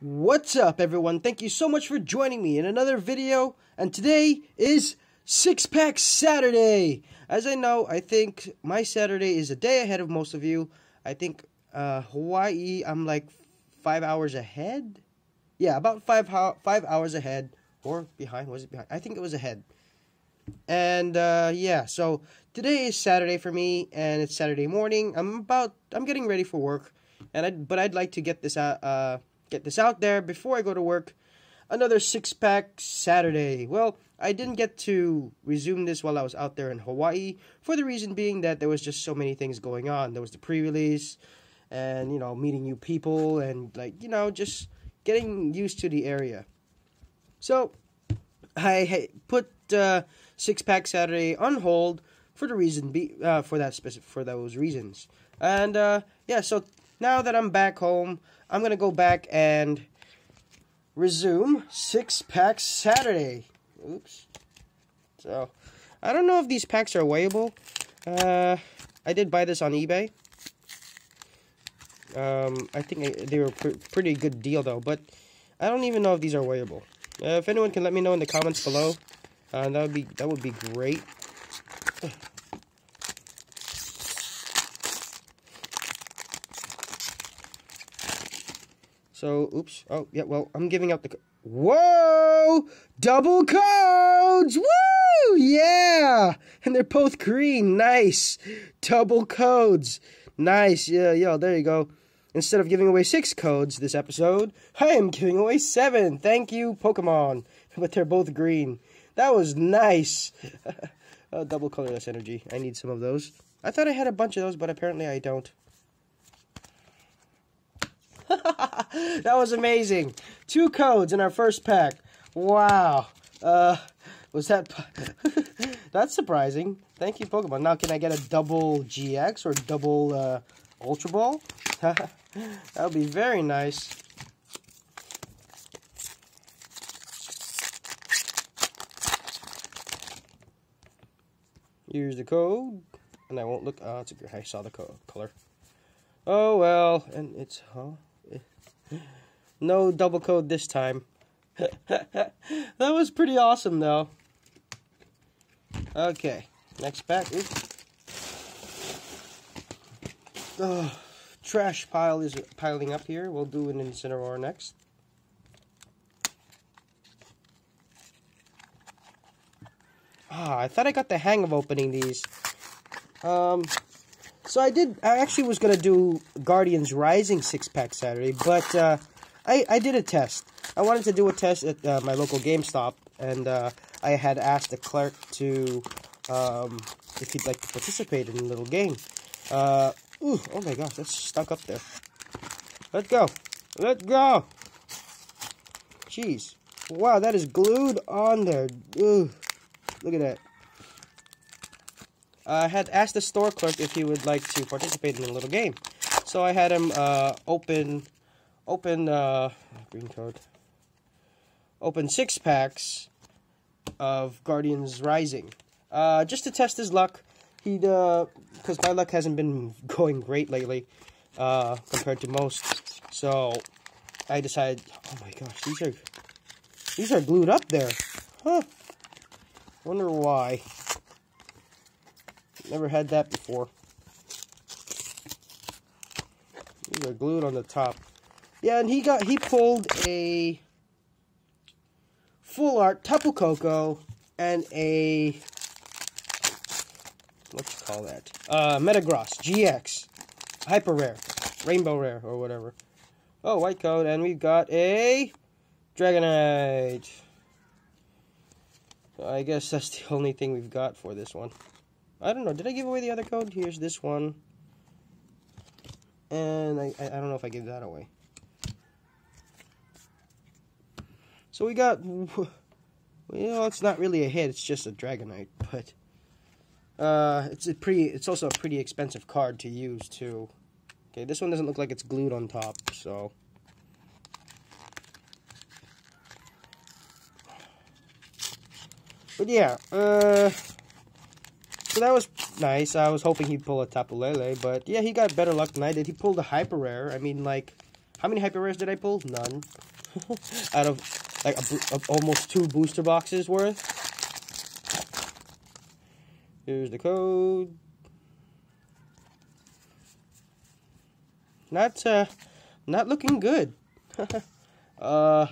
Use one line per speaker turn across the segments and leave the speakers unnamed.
What's up, everyone? Thank you so much for joining me in another video. And today is Six Pack Saturday. As I know, I think my Saturday is a day ahead of most of you. I think uh, Hawaii, I'm like five hours ahead. Yeah, about five five hours ahead or behind. Was it behind? I think it was ahead. And uh, yeah, so today is Saturday for me, and it's Saturday morning. I'm about I'm getting ready for work, and I but I'd like to get this out. Uh, get this out there before I go to work. Another six pack Saturday. Well, I didn't get to resume this while I was out there in Hawaii for the reason being that there was just so many things going on. There was the pre release and, you know, meeting new people and, like, you know, just getting used to the area. So, I put uh, six pack Saturday on hold for the reason be uh, for that specific for those reasons. And uh, yeah, so now that I'm back home, I'm going to go back and resume Six Pack Saturday. Oops. So, I don't know if these packs are weighable. Uh, I did buy this on eBay. Um, I think they were pr pretty good deal though, but I don't even know if these are weighable. Uh, if anyone can let me know in the comments below, uh, that would be that would be great. So, oops. Oh, yeah, well, I'm giving out the... Whoa! Double codes! Woo! Yeah! And they're both green. Nice. Double codes. Nice. Yeah, yeah, there you go. Instead of giving away six codes this episode, I am giving away seven. Thank you, Pokemon. But they're both green. That was nice. oh, double colorless energy. I need some of those. I thought I had a bunch of those, but apparently I don't. that was amazing. Two codes in our first pack. Wow. Uh, was that... That's surprising. Thank you, Pokemon. Now, can I get a double GX or double uh, Ultra Ball? that would be very nice. Here's the code. And I won't look. Oh, it's a, I saw the color. Oh, well. And it's... Huh? No double code this time. that was pretty awesome, though. Okay, next pack. Oh, trash pile is piling up here. We'll do an Incineroar next. Ah, I thought I got the hang of opening these. Um, so I did, I actually was to do Guardians Rising six-pack Saturday, but uh, I, I did a test. I wanted to do a test at uh, my local GameStop, and uh, I had asked the clerk to, um, if he'd like to participate in a little game. Uh, ooh, oh my gosh, that's stuck up there. Let's go. Let's go. Jeez. Wow, that is glued on there. Ooh, look at that. I had asked the store clerk if he would like to participate in a little game. So I had him uh, open, open, uh, green code, open six packs of Guardians Rising. Uh, just to test his luck. He'd, because uh, my luck hasn't been going great lately, uh, compared to most. So I decided, oh my gosh, these are, these are glued up there. Huh. Wonder why. Never had that before. These are glued on the top. Yeah, and he got he pulled a full art Tapu Koko and a what you call that? Uh Metagross GX. Hyper rare. Rainbow rare or whatever. Oh, white code, and we've got a Dragonite. I guess that's the only thing we've got for this one. I don't know. Did I give away the other code? Here's this one. And I, I don't know if I gave that away. So we got, well, it's not really a hit. It's just a Dragonite, but uh, it's a pretty. It's also a pretty expensive card to use too. Okay, this one doesn't look like it's glued on top, so. But yeah, uh, so that was nice. I was hoping he'd pull a Tapu Lele, but yeah, he got better luck than I did. He pulled a Hyper Rare. I mean, like, How many hyper rares did I pull? None. Out of like a, a, almost two booster boxes worth. Here's the code. Not uh, not looking good. uh,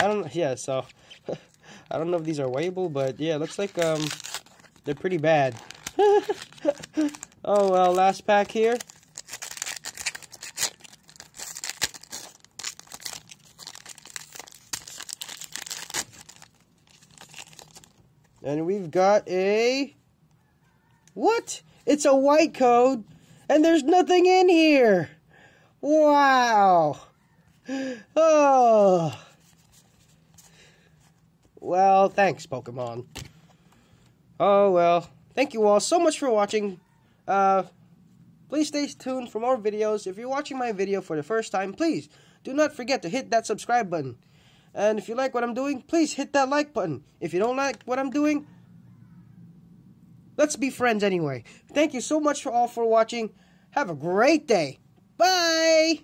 I don't. Yeah, so I don't know if these are weighable, but yeah, looks like um, they're pretty bad. oh well, last pack here. And we've got a... What? It's a white code, and there's nothing in here. Wow. Oh. Well, thanks, Pokemon. Oh, well. Thank you all so much for watching. Uh, please stay tuned for more videos. If you're watching my video for the first time, please do not forget to hit that subscribe button. And if you like what I'm doing, please hit that like button. If you don't like what I'm doing, let's be friends anyway. Thank you so much for all for watching. Have a great day. Bye!